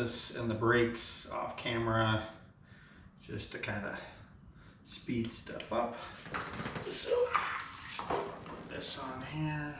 and the brakes off camera just to kind of speed stuff up. So put this on here.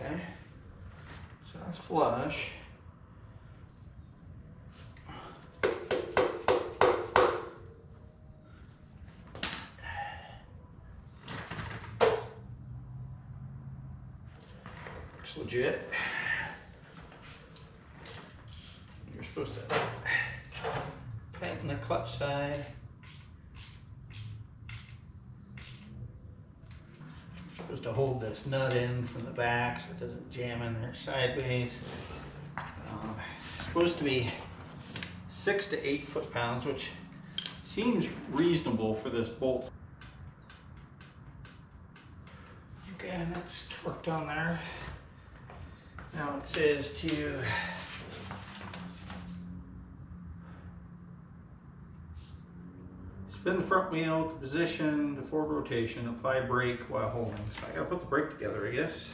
Okay, so that's flush. Legit. You're supposed to tighten the clutch side. Supposed to hold this nut in from the back so it doesn't jam in there sideways. Um, supposed to be six to eight foot pounds, which seems reasonable for this bolt. Okay, and that's torqued on there. Now it says to spin the front wheel to position the forward rotation, apply brake while holding. So I gotta put the brake together, I guess.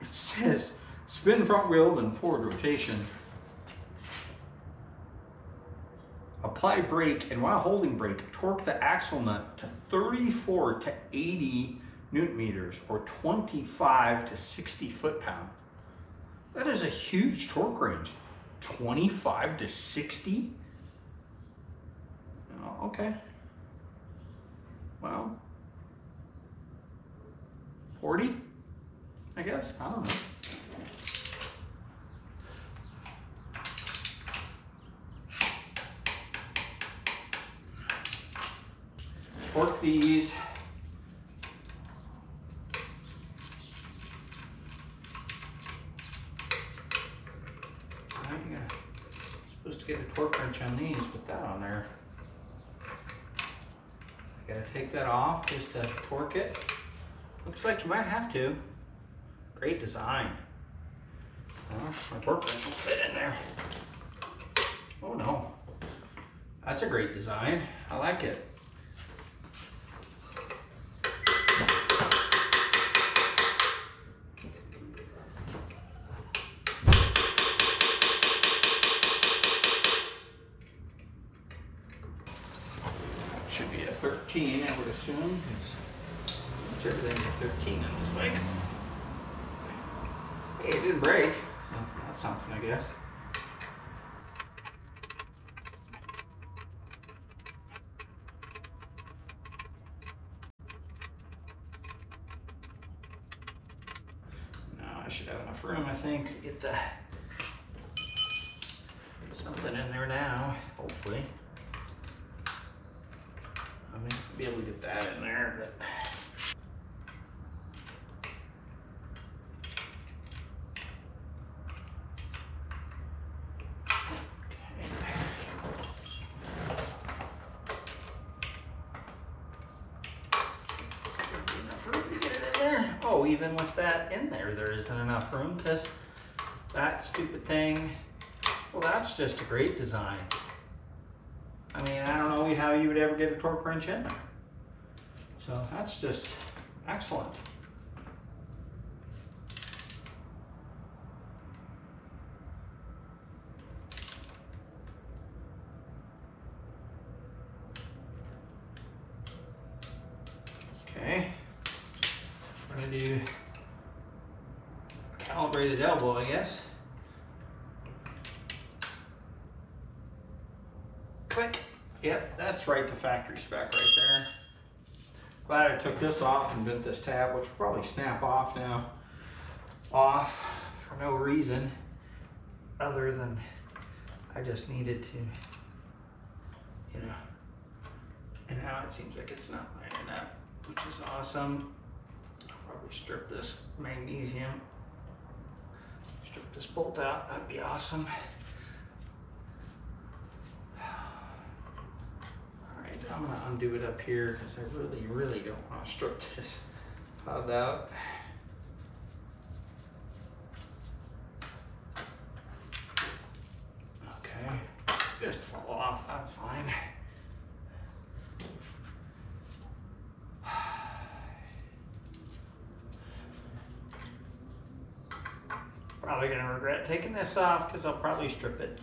It says spin front wheel and forward rotation. Apply brake and while holding brake, torque the axle nut to 34 to 80 newton meters or 25 to 60 foot pound. That is a huge torque range. 25 to 60? Okay. Well, 40? I guess. I don't know. Torque these. You're supposed to get a torque wrench on these. Put that on there. Take that off just to torque it. Looks like you might have to. Great design. Well, my torque wrench will fit in there. Oh no. That's a great design. I like it. Should be a 13, I would assume. 'cause Much everything's a 13 on this bike. Hey, it didn't break. Well, that's something, I guess. Now I should have enough room, I think, to get the something in there now, hopefully. I may be able to get that in there, but. know, even with that in there, there isn't enough room because that stupid thing, well, that's just a great design. I mean, I don't know how you would ever get a torque wrench in there. So that's just excellent. Okay, I'm gonna do calibrated elbow, I guess. Click. Yep, that's right to factory spec right there. Glad I took this off and bent this tab, which will probably snap off now. Off for no reason other than I just needed to, you know, and now it seems like it's not lining up, which is awesome. I'll probably strip this magnesium, strip this bolt out, that'd be awesome. I'm gonna undo it up here because I really, really don't want to strip this hub out. Okay, just fall off, that's fine. Probably gonna regret taking this off because I'll probably strip it.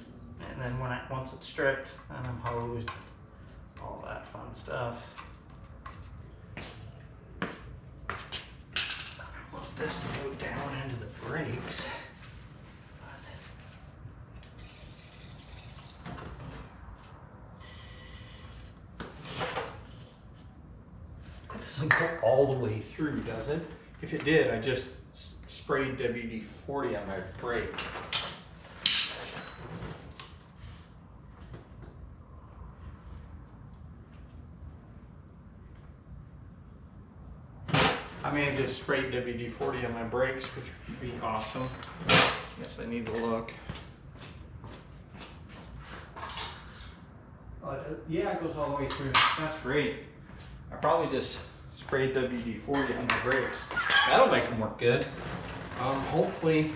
And then when I, once it's stripped, then I'm hosed fun stuff. I want this to go down into the brakes. It doesn't go all the way through, does it? If it did, I just sprayed WD-40 on my brake. I may have just sprayed WD-40 on my brakes, which would be awesome. Guess I need to look. Uh, yeah, it goes all the way through. That's great. I probably just sprayed WD-40 on my brakes. That'll make them work good. Um, hopefully,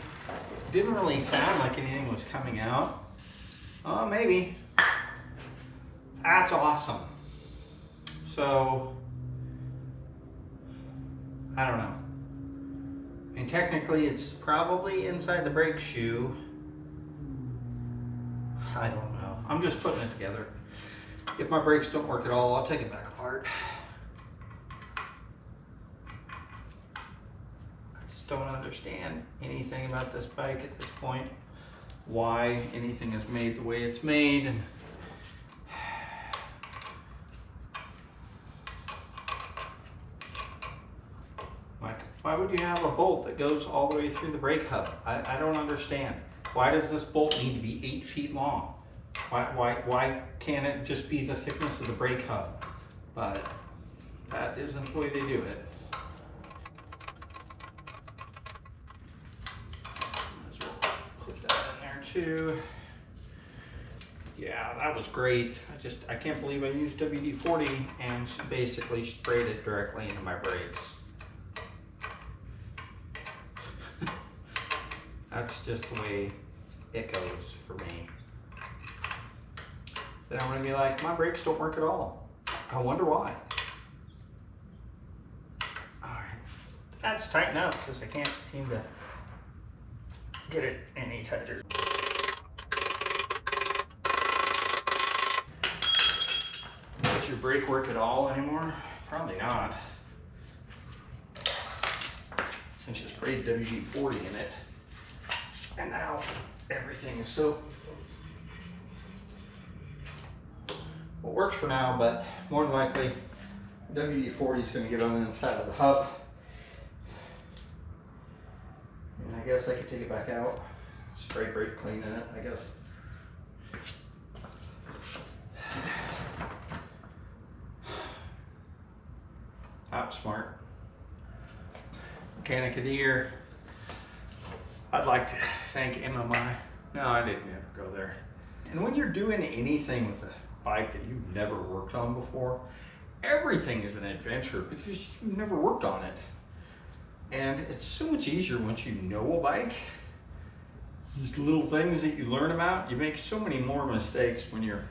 didn't really sound like anything was coming out. Uh, maybe. That's awesome. So, I don't know. I mean, technically, it's probably inside the brake shoe. I don't know. I'm just putting it together. If my brakes don't work at all, I'll take it back apart. I just don't understand anything about this bike at this point. Why anything is made the way it's made. And like, why would you have a bolt that goes all the way through the brake hub? I, I don't understand. Why does this bolt need to be eight feet long? Why, why, why can't it just be the thickness of the brake hub? But that isn't the way they do it. Put that in there too. Yeah, that was great. I just, I can't believe I used WD-40 and basically sprayed it directly into my brakes. That's just the way it goes for me. Then I'm gonna be like, my brakes don't work at all. I wonder why. All right, that's tight enough because I can't seem to get it any tighter. Does your brake work at all anymore? Probably not. Since you sprayed WD-40 in it. And now everything is so What works for now, but more than likely WD-40 is going to get on the inside of the hub. And I guess I could take it back out, spray brake clean in it, I guess. Outsmart. Mechanic of the Year. I'd like to thank MMI. No, I didn't ever go there. And when you're doing anything with a bike that you've never worked on before, everything is an adventure because you've never worked on it. And it's so much easier once you know a bike. These little things that you learn about, you make so many more mistakes when you're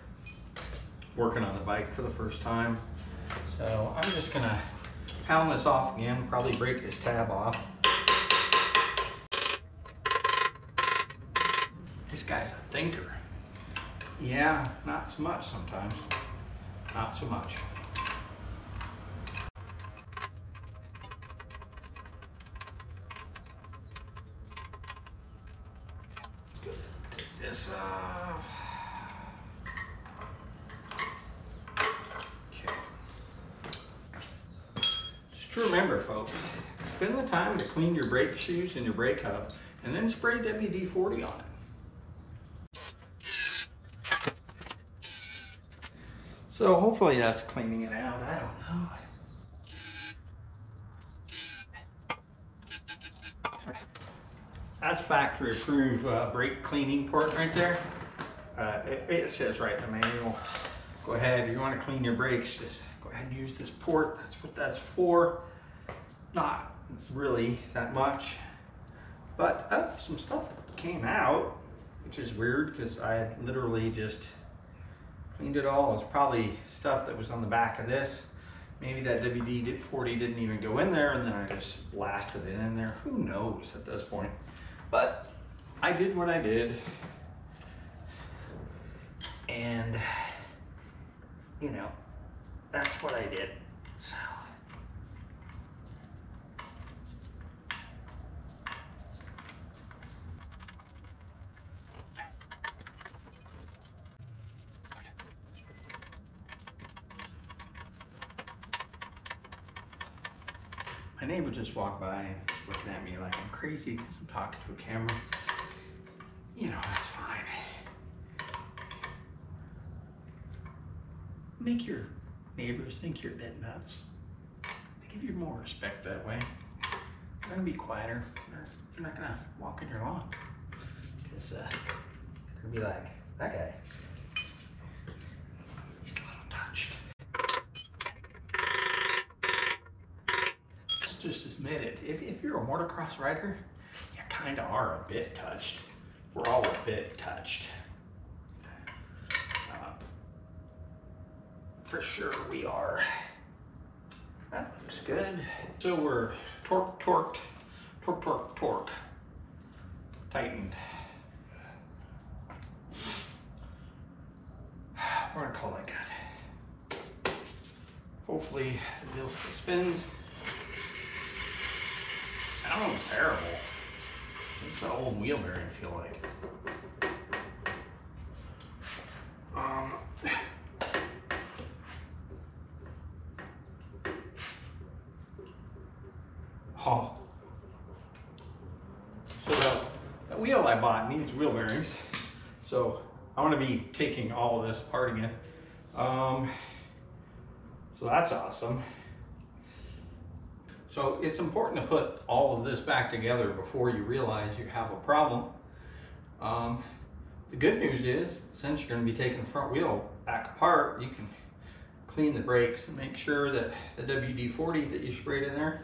working on the bike for the first time. So I'm just gonna pound this off again, probably break this tab off. This guy's a thinker. Yeah, not so much sometimes. Not so much. Take this off. Okay. Just remember, folks, spend the time to clean your brake shoes and your brake hub, and then spray WD-40 on it. So hopefully that's cleaning it out. I don't know. That's factory approved uh, brake cleaning port right there. Uh, it, it says right in the manual. Go ahead, if you want to clean your brakes, just go ahead and use this port. That's what that's for. Not really that much, but uh, some stuff came out, which is weird because I literally just cleaned it all. It's probably stuff that was on the back of this. Maybe that WD-40 didn't even go in there and then I just blasted it in there. Who knows at this point? But I did what I did. And, you know, that's what I did. So. My neighbor just walked by looking at me like I'm crazy because I'm talking to a camera. You know, that's fine. Make your neighbors think you're a bit nuts. They give you more respect that way. They're gonna be quieter. They're, not gonna walk in your lawn. Because uh, they're gonna be like, that guy, he's a little touched. Let's just admit it. If, if you're a motocross rider, you kind of are a bit touched. We're all a bit touched. Uh, for sure we are. That looks good. So we're torque, torqued, torque, torque, torque, tightened. We're gonna call that good. Hopefully the wheel still spins. Sounds terrible. What's the old wheel bearing feel like? Um, oh. So the, the wheel I bought needs wheel bearings. So I'm gonna be taking all of this apart again. Um, so that's awesome. So it's important to put all of this back together before you realize you have a problem. Um, the good news is, since you're going to be taking the front wheel back apart, you can clean the brakes and make sure that the WD-40 that you sprayed in there,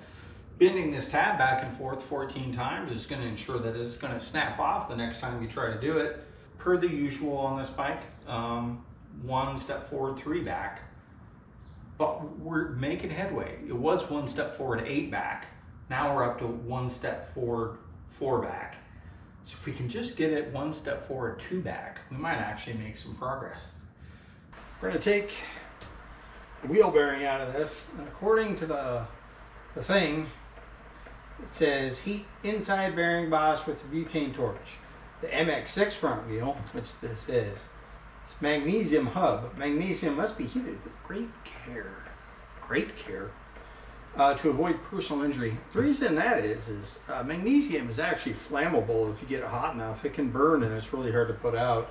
bending this tab back and forth 14 times is going to ensure that it's going to snap off the next time you try to do it. Per the usual on this bike, um, one step forward, three back but we're making headway. It was one step forward, eight back. Now we're up to one step forward, four back. So if we can just get it one step forward, two back, we might actually make some progress. We're gonna take the wheel bearing out of this, and according to the, the thing, it says heat inside bearing boss with the butane torch. The MX6 front wheel, which this is, magnesium hub. Magnesium must be heated with great care, great care, uh, to avoid personal injury. The reason that is, is uh, magnesium is actually flammable if you get it hot enough. It can burn and it's really hard to put out.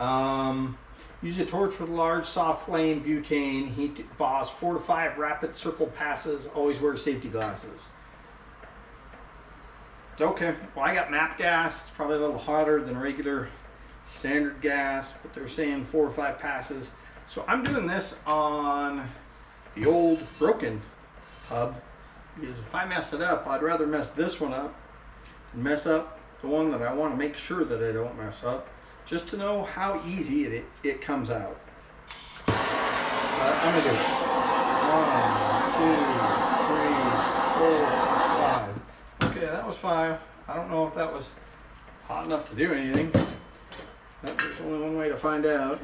Um, use a torch with a large soft flame, butane, heat boss, four to five rapid circle passes. Always wear safety glasses. Okay, well I got MAP gas. It's probably a little hotter than regular standard gas, but they're saying four or five passes. So I'm doing this on the old broken hub Because if I mess it up, I'd rather mess this one up than mess up the one that I want to make sure that I don't mess up, just to know how easy it, it, it comes out. I'm gonna do it. One, two, three, four, five. Okay, that was five. I don't know if that was hot enough to do anything. There's only one way to find out.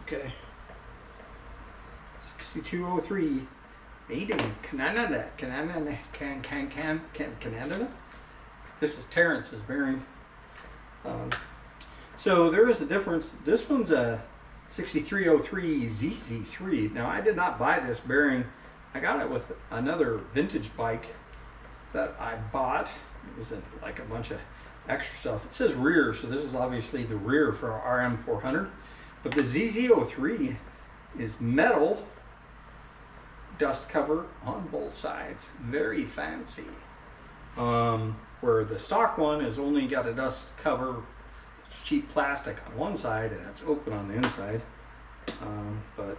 Okay. 6203. Made in Canada. Canada. Can, can, can, can, Canada? This is Terrence's bearing. Um, so there is a difference. This one's a 6303 ZZ3. Now I did not buy this bearing. I got it with another vintage bike that I bought. It was in like a bunch of extra stuff. It says rear, so this is obviously the rear for our RM400. But the ZZ03 is metal dust cover on both sides. Very fancy. Um, where the stock one has only got a dust cover, cheap plastic on one side and it's open on the inside. Um, but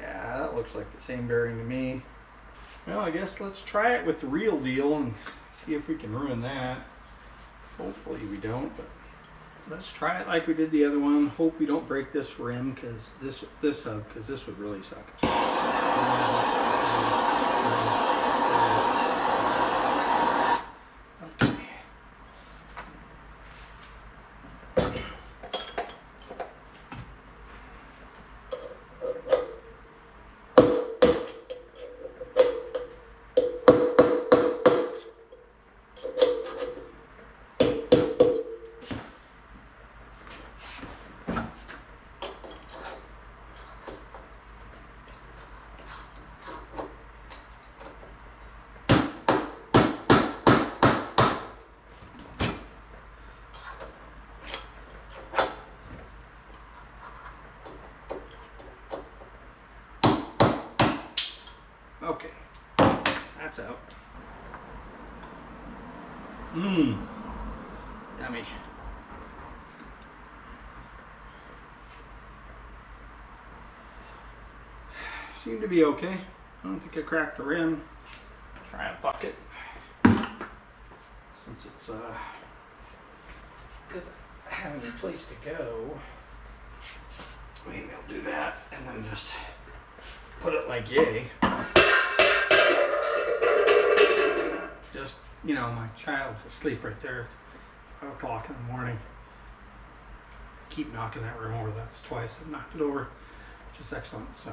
yeah, that looks like the same bearing to me. Well, I guess let's try it with the real deal and see if we can ruin that. Hopefully we don't, but let's try it like we did the other one. Hope we don't break this rim because this this hub because this would really suck. Okay. Okay, that's out. Mmm, yummy. To be okay. I don't think I cracked the rim. Try a bucket since it's uh doesn't have any place to go. Maybe I'll do that and then just put it like yay. Just, you know, my child's asleep right there. It's five o'clock in the morning. Keep knocking that room over. That's twice I've knocked it over, which is excellent. So.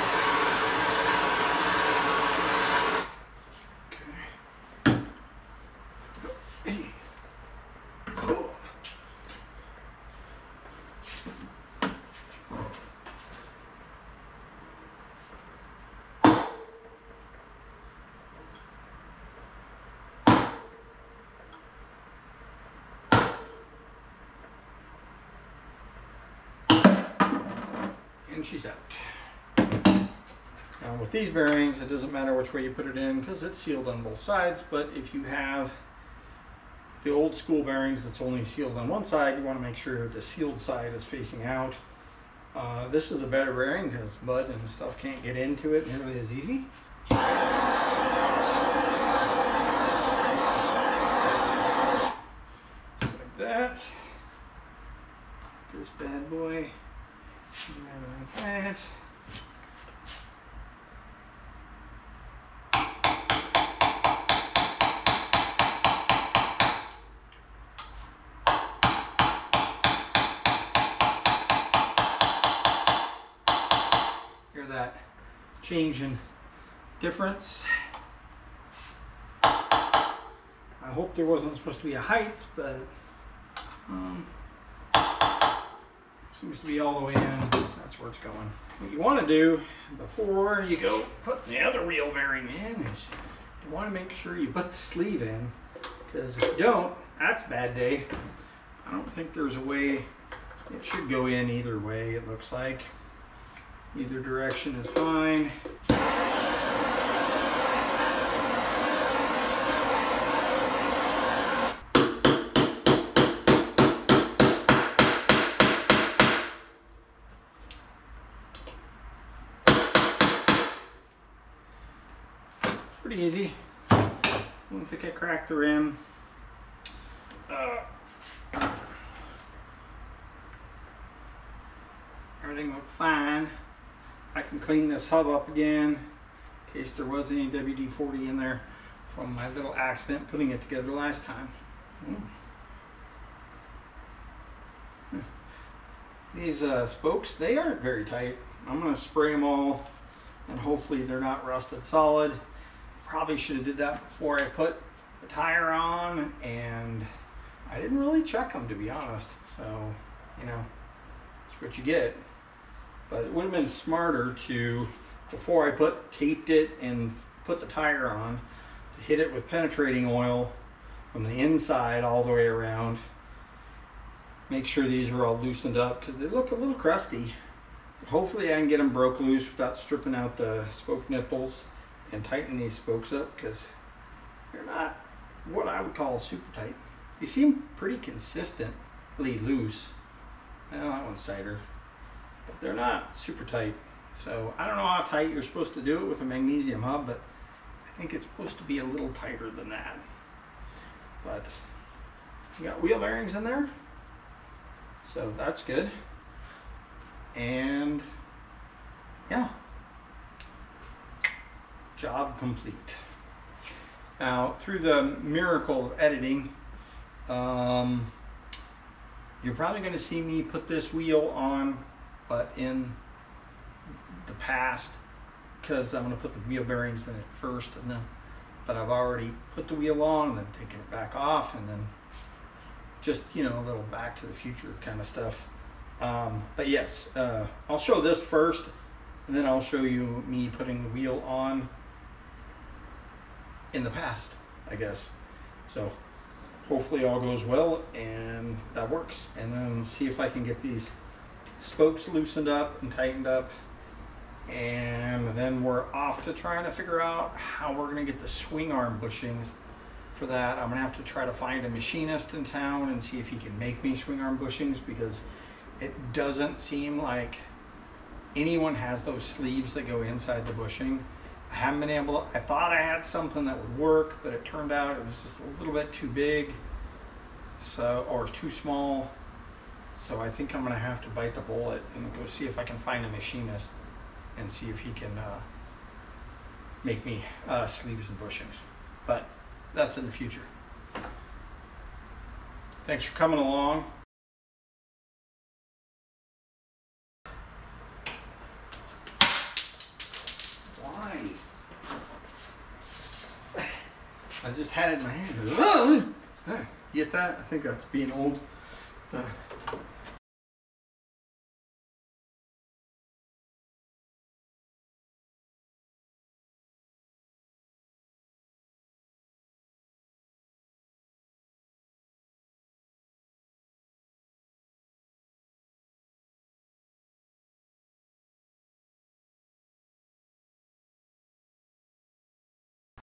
and she's out. Now with these bearings, it doesn't matter which way you put it in because it's sealed on both sides, but if you have the old school bearings that's only sealed on one side, you want to make sure the sealed side is facing out. Uh, this is a better bearing because mud and stuff can't get into it nearly as easy. Just like that. This bad boy. Like that. Hear that change in difference. I hope there wasn't supposed to be a height, but um, seems to be all the way in. That's where it's going. What you want to do before you go put the other wheel bearing in is you want to make sure you put the sleeve in because if you don't, that's bad day. I don't think there's a way it should go in either way, it looks like. Either direction is fine. Pretty easy. I don't think I cracked the rim. Uh, everything looked fine. I can clean this hub up again in case there was any WD-40 in there from my little accident putting it together last time. Hmm. These uh, spokes, they aren't very tight. I'm gonna spray them all and hopefully they're not rusted solid. Probably should have did that before I put the tire on and I didn't really check them to be honest. So, you know, that's what you get. But it would have been smarter to, before I put taped it and put the tire on, to hit it with penetrating oil from the inside all the way around. Make sure these are all loosened up because they look a little crusty. Hopefully I can get them broke loose without stripping out the spoke nipples and tighten these spokes up because they're not what I would call super tight. They seem pretty consistently loose. Well, that one's tighter, but they're not super tight. So I don't know how tight you're supposed to do it with a magnesium hub, but I think it's supposed to be a little tighter than that. But you got wheel bearings in there, so that's good. And yeah, job complete. Now, through the miracle of editing, um, you're probably going to see me put this wheel on, but in the past, because I'm going to put the wheel bearings in it first, and then, but I've already put the wheel on and then taken it back off, and then just you know a little back to the future kind of stuff. Um, but yes, uh, I'll show this first, and then I'll show you me putting the wheel on in the past, I guess. So hopefully all goes well and that works. And then see if I can get these spokes loosened up and tightened up. And then we're off to trying to figure out how we're gonna get the swing arm bushings for that. I'm gonna have to try to find a machinist in town and see if he can make me swing arm bushings because it doesn't seem like anyone has those sleeves that go inside the bushing. I haven't been able, I thought I had something that would work, but it turned out it was just a little bit too big, so, or too small. So I think I'm gonna have to bite the bullet and go see if I can find a machinist and see if he can uh, make me uh, sleeves and bushings. But that's in the future. Thanks for coming along. I just had it in my hand. You get that? I think that's being old. Uh,